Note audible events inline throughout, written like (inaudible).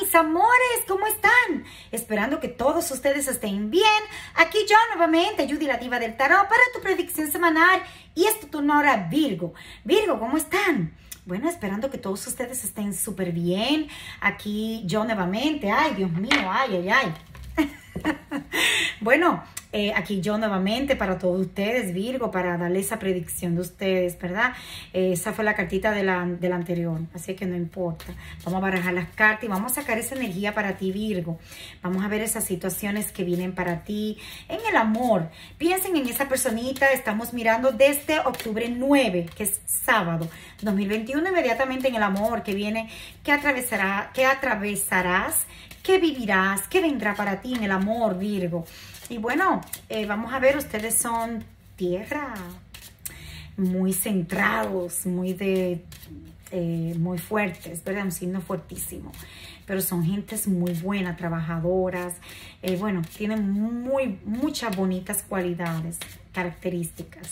mis amores, ¿cómo están? Esperando que todos ustedes estén bien. Aquí yo nuevamente, Judy la diva del tarot, para tu predicción semanal. Y esto tu hora Virgo. Virgo, ¿cómo están? Bueno, esperando que todos ustedes estén súper bien. Aquí yo nuevamente. Ay, Dios mío, ay, ay, ay. (laughs) bueno, eh, aquí yo nuevamente para todos ustedes, Virgo, para darle esa predicción de ustedes, ¿verdad? Eh, esa fue la cartita de la, de la anterior, así que no importa. Vamos a barajar las cartas y vamos a sacar esa energía para ti, Virgo. Vamos a ver esas situaciones que vienen para ti en el amor. Piensen en esa personita, estamos mirando desde octubre 9, que es sábado 2021, inmediatamente en el amor que viene, que atravesará, que atravesarás, que vivirás, que vendrá para ti en el amor, Virgo. Y bueno, eh, vamos a ver, ustedes son tierra, muy centrados, muy de, eh, muy fuertes, ¿verdad? Un signo fuertísimo. Pero son gentes muy buenas, trabajadoras. Eh, bueno, tienen muy, muchas bonitas cualidades, características.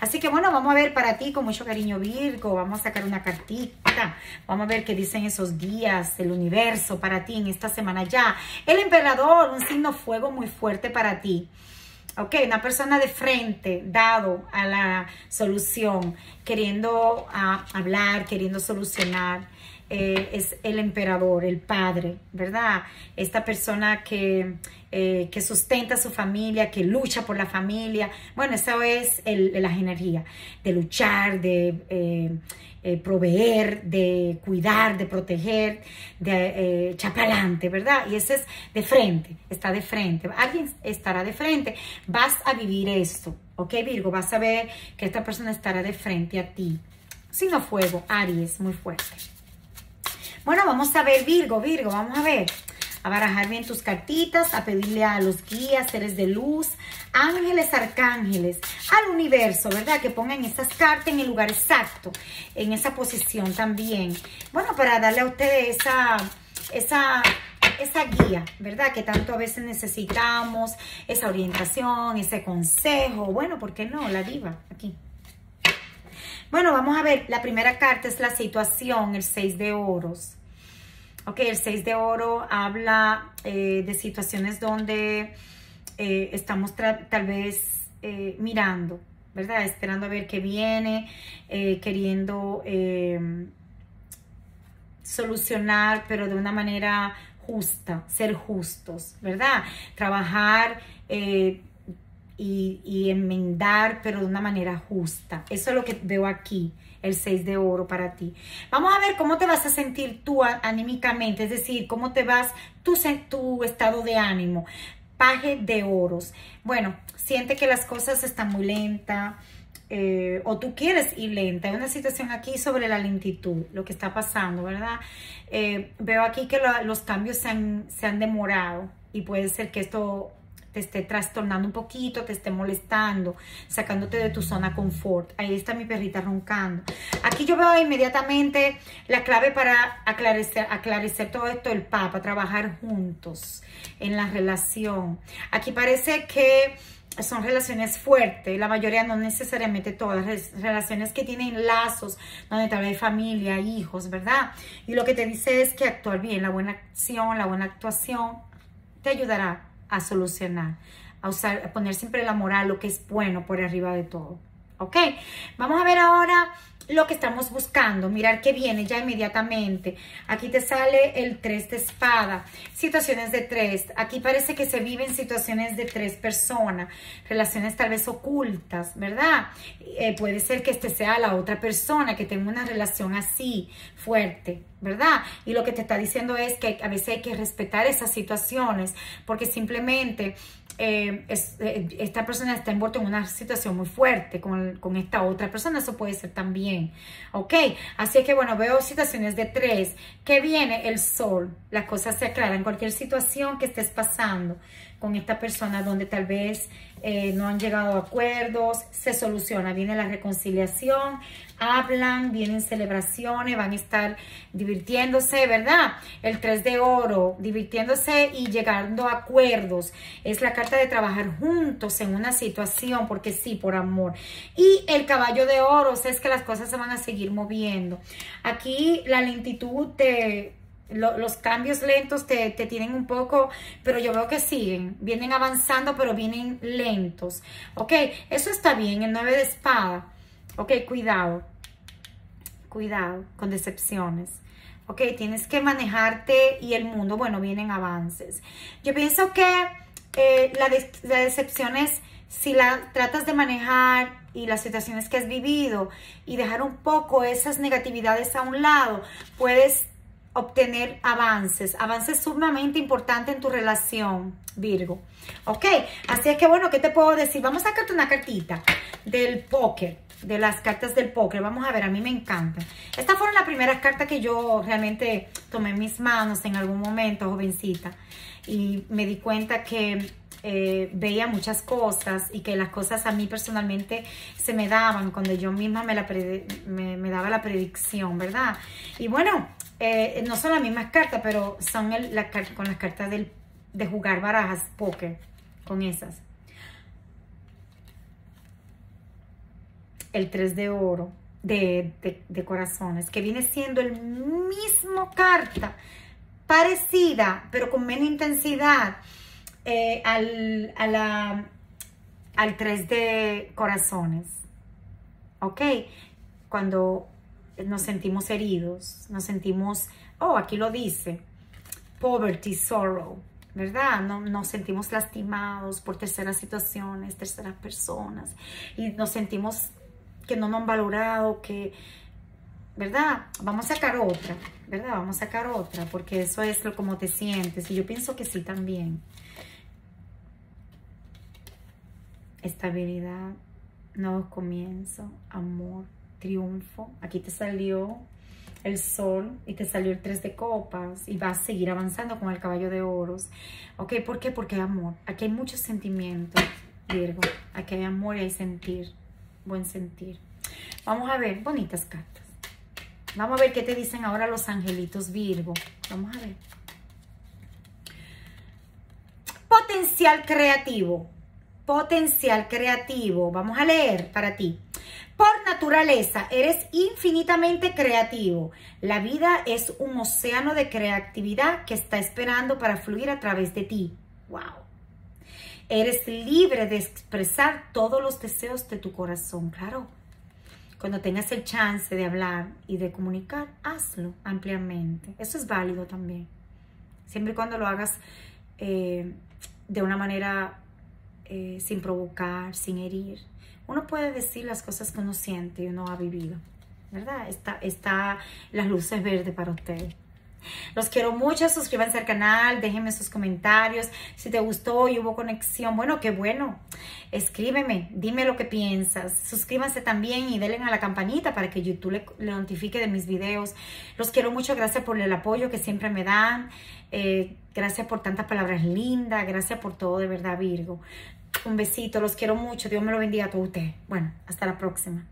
Así que bueno, vamos a ver para ti con mucho cariño Virgo. Vamos a sacar una cartita. Vamos a ver qué dicen esos días, el universo para ti en esta semana ya. El emperador, un signo fuego muy fuerte para ti. Ok, una persona de frente, dado a la solución, queriendo ah, hablar, queriendo solucionar. Eh, es el emperador, el padre, ¿verdad? Esta persona que, eh, que sustenta a su familia, que lucha por la familia. Bueno, esa es el, la energía de luchar, de eh, proveer, de cuidar, de proteger, de echar ¿verdad? Y ese es de frente, está de frente. Alguien estará de frente, vas a vivir esto, ¿ok, Virgo? Vas a ver que esta persona estará de frente a ti. Sino fuego, Aries, muy fuerte. Bueno, vamos a ver Virgo, Virgo, vamos a ver. A barajar bien tus cartitas, a pedirle a los guías, seres de luz, ángeles, arcángeles, al universo, ¿verdad? Que pongan estas cartas en el lugar exacto, en esa posición también. Bueno, para darle a ustedes esa, esa, esa guía, ¿verdad? Que tanto a veces necesitamos, esa orientación, ese consejo. Bueno, ¿por qué no? La diva, aquí. Bueno, vamos a ver, la primera carta es la situación, el 6 de oros. Ok, el 6 de oro habla eh, de situaciones donde eh, estamos tal vez eh, mirando, ¿verdad? Esperando a ver qué viene, queriendo solucionar, pero de una manera justa, ser justos, ¿verdad? Trabajar y, enmendar, pero de una manera justa. Eso es lo que veo aquí, el 6 de oro para ti. Vamos a ver cómo te vas a sentir tú anímicamente, es decir, cómo te vas, tu, tu estado de ánimo. Paje de oros. Bueno, siente que las cosas están muy lentas. Eh, o tú quieres ir lenta. Hay una situación aquí sobre la lentitud, lo que está pasando, ¿verdad? Eh, veo aquí que los cambios se han, se han demorado y puede ser que esto te esté trastornando un poquito, te esté molestando, sacándote de tu zona confort. Ahí está mi perrita roncando. Aquí yo veo inmediatamente la clave para aclarecer, aclarecer todo esto, el papa, trabajar juntos en la relación. Aquí parece que son relaciones fuertes, la mayoría no necesariamente todas, relaciones que tienen lazos, donde tal hay familia, hijos, ¿verdad? Y lo que te dice es que actuar bien, la buena acción, la buena actuación, te ayudará a solucionar, a, usar, a poner siempre la moral, lo que es bueno por arriba de todo. ¿Ok? Vamos a ver ahora lo que estamos buscando, mirar qué viene ya inmediatamente. Aquí te sale el 3 de espada, situaciones de tres. Aquí parece que se viven situaciones de tres personas, relaciones tal vez ocultas, ¿verdad? Eh, puede ser que este sea la otra persona que tenga una relación así, fuerte, ¿verdad? Y lo que te está diciendo es que a veces hay que respetar esas situaciones porque simplemente eh, eh, esta persona está envuelta en una situación muy fuerte con, con, esta otra persona, eso puede ser también, ¿ok? Así que bueno, veo situaciones de tres, que viene el sol, las cosas se aclaran, cualquier situación que estés pasando con esta persona donde tal vez eh, no han llegado a acuerdos, se soluciona, viene la reconciliación, hablan, vienen celebraciones, van a estar divirtiéndose, ¿verdad? El 3 de oro, divirtiéndose y llegando a acuerdos. Es la carta de trabajar juntos en una situación, porque sí, por amor. Y el caballo de oro, es que las cosas se van a seguir moviendo. Aquí la lentitud te los cambios lentos te, te, tienen un poco, pero yo veo que siguen, vienen avanzando, pero vienen lentos. Ok, eso está bien, el 9 de espada. Ok, cuidado, cuidado con decepciones. Ok, tienes que manejarte y el mundo, bueno, vienen avances. Yo pienso que eh, la, la decepción es si la tratas de manejar y las situaciones que has vivido y dejar un poco esas negatividades a un lado, puedes obtener avances, avances sumamente importantes en tu relación, Virgo. Ok, así es que bueno, ¿qué te puedo decir? Vamos a sacarte una cartita del póker, de las cartas del póker. Vamos a ver, a mí me encantan. Estas fueron las primeras cartas que yo realmente tomé en mis manos en algún momento, jovencita. Y me di cuenta que eh, veía muchas cosas y que las cosas a mí personalmente se me daban cuando yo misma me, la me, daba la predicción, ¿verdad? Y bueno, eh, no son las mismas cartas, pero son la, con las cartas de jugar barajas, póker, con esas. El 3 de oro, de, de corazones, que viene siendo el mismo carta, parecida, pero con menos intensidad eh, al, al 3 de corazones. ¿Ok? Cuando nos sentimos heridos, nos sentimos, oh, aquí lo dice, poverty, sorrow, ¿verdad? No, nos sentimos lastimados por terceras situaciones, terceras personas, y nos sentimos que no nos han valorado, que, ¿verdad? Vamos a sacar otra, ¿verdad? Vamos a sacar otra, porque eso es lo como te sientes, y yo pienso que sí también. estabilidad, nuevos comienzos, amor, triunfo. Aquí te salió el sol y te salió el tres de copas y vas a seguir avanzando con el caballo de oros. ¿Ok? ¿Por qué? Porque hay amor. Aquí hay mucho sentimiento, Virgo. Aquí hay amor y hay sentir, buen sentir. Vamos a ver, bonitas cartas. Vamos a ver qué te dicen ahora los angelitos Virgo. Vamos a ver. Potencial creativo potencial creativo. Vamos a leer para ti. Por naturaleza, eres infinitamente creativo. La vida es un océano de creatividad que está esperando para fluir a través de ti. ¡Wow! Eres libre de expresar todos los deseos de tu corazón, claro. Cuando tengas el chance de hablar y de comunicar, hazlo ampliamente. Eso es válido también. Siempre y cuando lo hagas eh, de una manera eh, sin provocar, sin herir. Uno puede decir las cosas que uno siente y uno ha vivido, ¿verdad? Está, está las luces verdes para ustedes. Los quiero mucho, suscríbanse al canal, déjenme sus comentarios. Si te gustó y hubo conexión, bueno, qué bueno. Escríbeme, dime lo que piensas. Suscríbanse también y denle a la campanita para que YouTube le, notifique de mis videos. Los quiero mucho, gracias por el apoyo que siempre me dan. Eh, gracias por tantas palabras lindas, gracias por todo de verdad, Virgo. Un besito, los quiero mucho, Dios me lo bendiga a todos ustedes. Bueno, hasta la próxima.